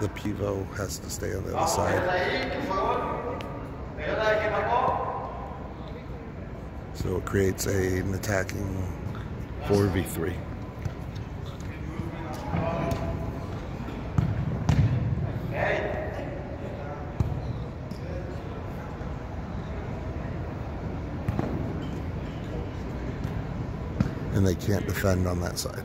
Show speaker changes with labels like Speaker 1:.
Speaker 1: the Pivo has to stay on the other side. So it creates a, an attacking 4v3. And they can't defend on that side.